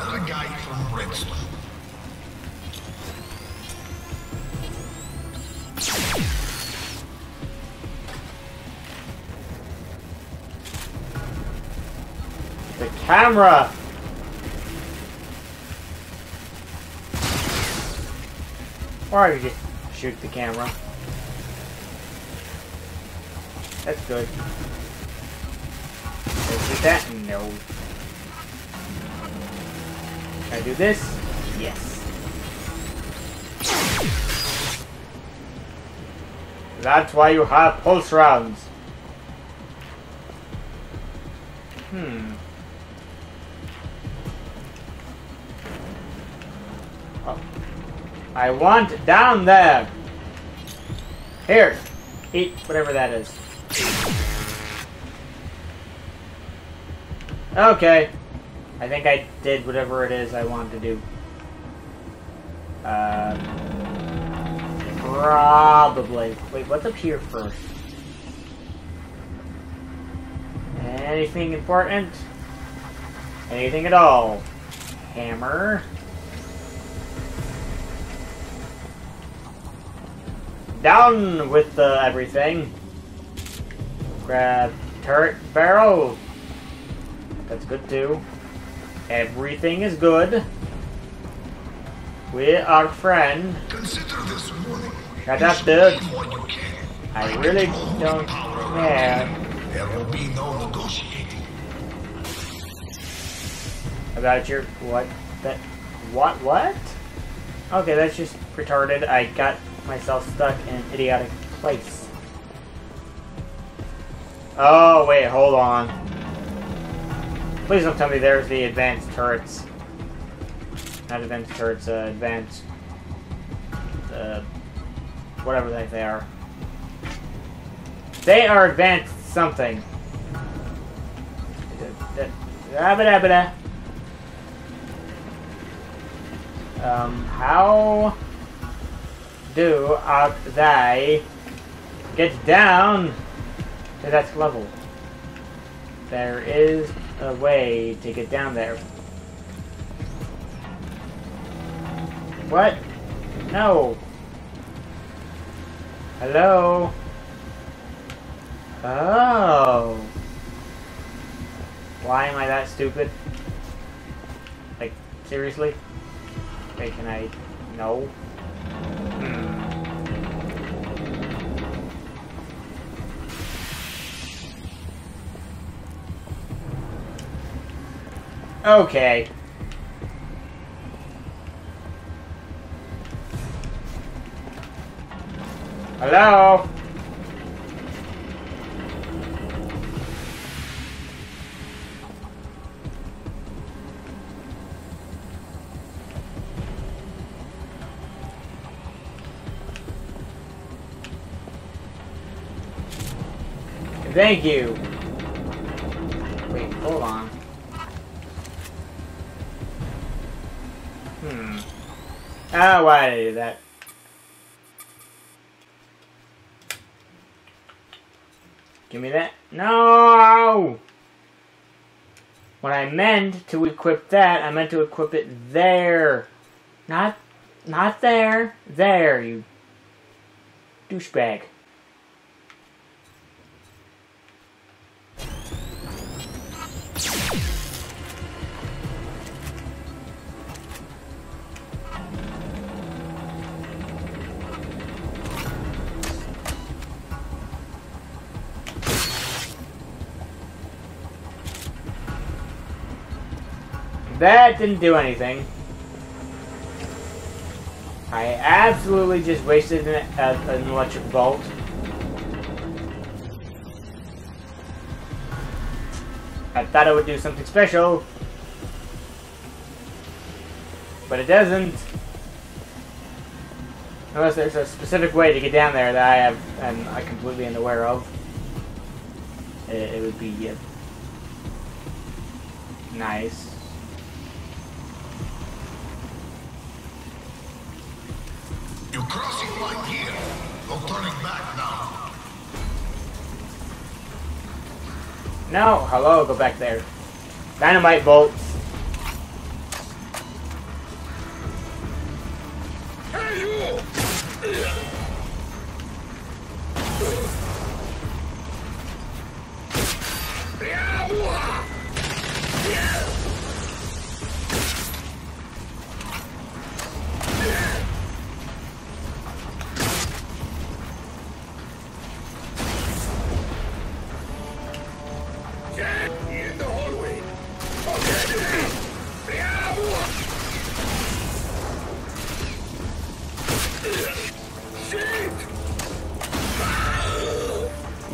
Another guy from. The camera! Or you just shoot the camera. That's good. Is that? No. Can I do this? Yes. That's why you have pulse rounds. Hmm. Oh. I want down there. Here. Eat whatever that is. Okay. I think I did whatever it is I wanted to do. Uh, probably. Wait, what's up here first? Anything important? Anything at all? Hammer. Down with the everything. Grab turret barrel. That's good too. Everything is good. We are friend. Consider this warning. Shut up, dude. What you can. I really don't care There will be no negotiating. about your what that what what? Okay, that's just retarded. I got myself stuck in an idiotic place. Oh wait, hold on. Please don't tell me there's the advanced turrets. Not advanced turrets, uh, advanced uh whatever the they are. They are advanced something. Um, how do uh, they get down to that level? There is a way to get down there. What? No. Hello? Oh. Why am I that stupid? Like, seriously? Okay, can I... No? Okay. Hello? Thank you. Wait, hold on. Hmm. Ah, why did I do that? Give me that. No! When I meant to equip that, I meant to equip it there. Not, not there. There, you douchebag. That didn't do anything. I absolutely just wasted an, uh, an electric bolt. I thought it would do something special. But it doesn't. Unless there's a specific way to get down there that I have, am I completely unaware of. It, it would be uh, nice. You're crossing. No turning back now. No, hello, go back there. Dynamite bolts. Hey, you! Yeah,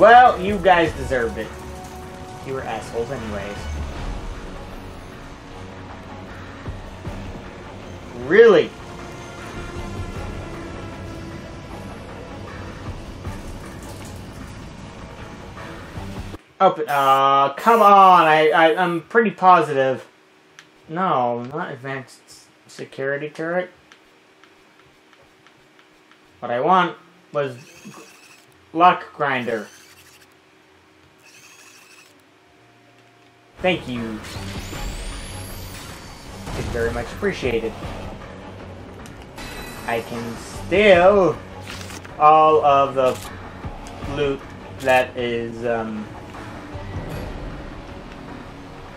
Well, you guys deserved it. You were assholes anyways. Really? Open. Uh, come on. I, I, I'm pretty positive. No, not advanced security turret. What I want was lock grinder. Thank you. It's very much appreciated. I can steal all of the loot that is um,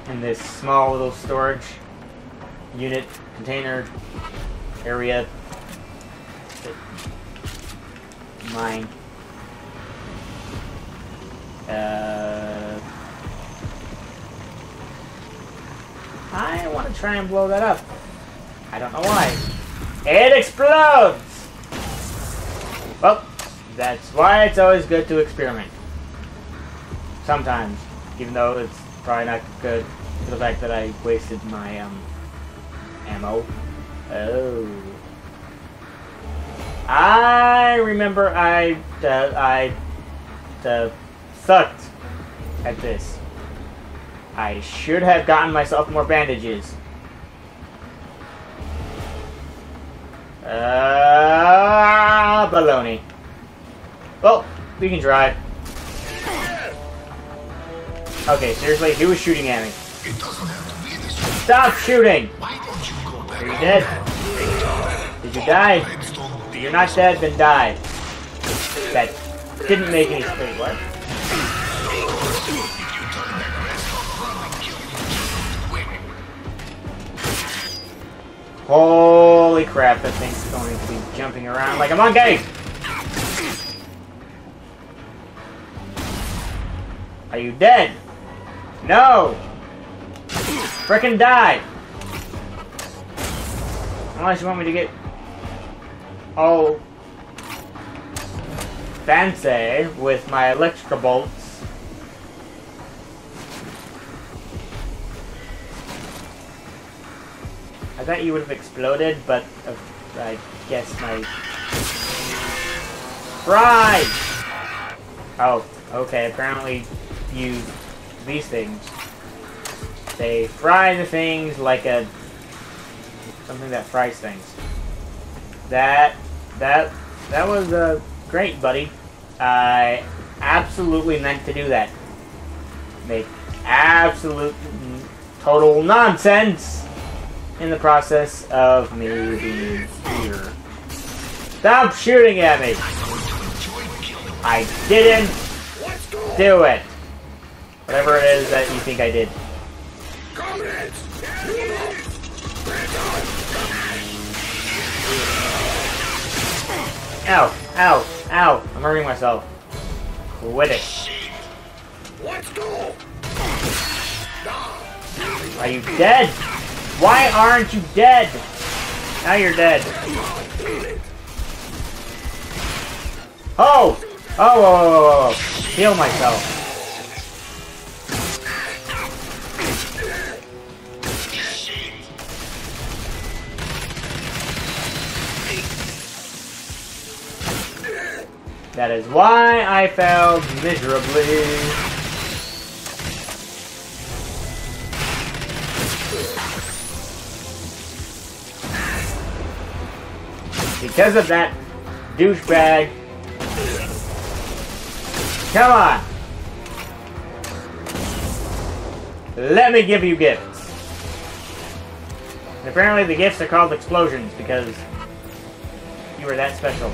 in this small little storage unit container area. Mine. Uh, I want to try and blow that up. I don't know why. It explodes! Well, that's why it's always good to experiment. Sometimes, even though it's probably not good for the fact that I wasted my um, ammo. Oh. I remember I uh, I uh, sucked at this. I should have gotten myself more bandages. Uh, baloney. Well, we can drive. Okay, seriously, he was shooting at me. Stop shooting! Are you dead? Did you die? If you're not dead, then die. That didn't make any sense. What? Holy crap, that thing's going to be jumping around like a monkey! Are you dead? No! Frickin' die! Unless you want me to get all fancy with my electrical bolts. Thought you would have exploded, but uh, I guess my... Fry! Oh, okay, apparently you... these things. They fry the things like a... something that fries things. That... that... that was, uh, great, buddy. I absolutely meant to do that. Make absolute total nonsense in the process of me being here. Stop shooting at me! I didn't do it! Whatever it is that you think I did. Ow! Ow! Ow! I'm hurting myself. Quit it. Let's go. Are you dead? Why aren't you dead? Now you're dead. Oh! Oh, whoa. Heal myself. That is why I failed miserably. Because of that douchebag. Come on. Let me give you gifts. Apparently the gifts are called explosions because you were that special.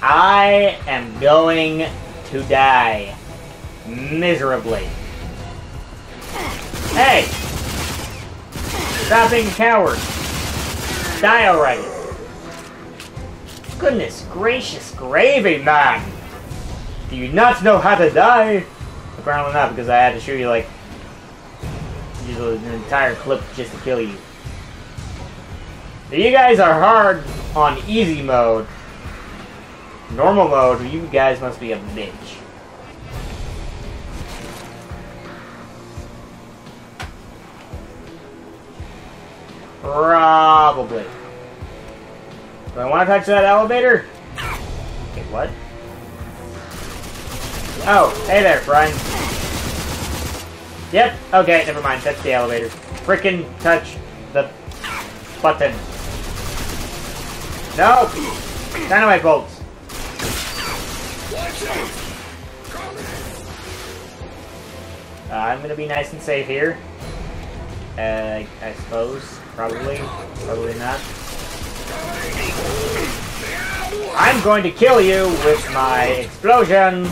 I am going to die miserably. Hey! Stop being a coward. Die already. Goodness gracious gravy, man. Do you not know how to die? Apparently not, because I had to shoot you like use an entire clip just to kill you. You guys are hard on easy mode. Normal mode, you guys must be a bitch. Probably. Do I want to touch that elevator? Okay, what? Oh, hey there, Brian. Yep, okay, never mind. Touch the elevator. Frickin' touch the button. No! Dynamite bolts. Uh, I'm gonna be nice and safe here. Uh, I suppose. Probably. Probably not. I'm going to kill you with my explosions!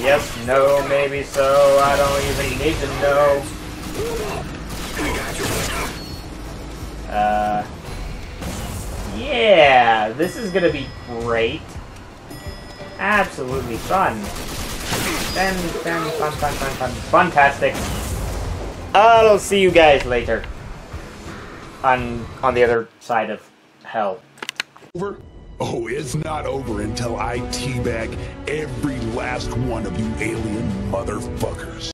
Yes, no, maybe so. I don't even need to know. Uh, yeah, this is gonna be great. Absolutely fun. Fun, fun, fun, fun, fun, fun. Fantastic. I'll see you guys later. On, on the other side of hell. Over? Oh, it's not over until I teabag every last one of you alien motherfuckers.